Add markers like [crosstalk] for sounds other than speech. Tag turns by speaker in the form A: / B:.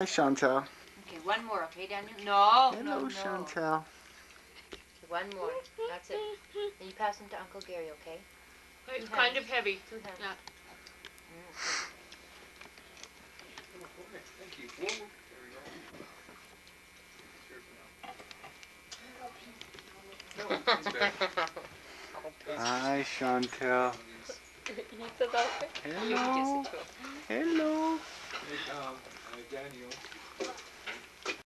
A: Hi, Chantelle.
B: Okay, one more, okay, Daniel? No,
A: Hello,
B: no, no.
A: Chantelle.
B: One more, that's it. And you pass them to Uncle Gary, okay?
C: It's kind of heavy.
B: Two hands.
C: Yeah.
D: Thank [laughs] you. There we go. No.
A: Hi, Chantelle. Hello. Hello.
D: Daniel,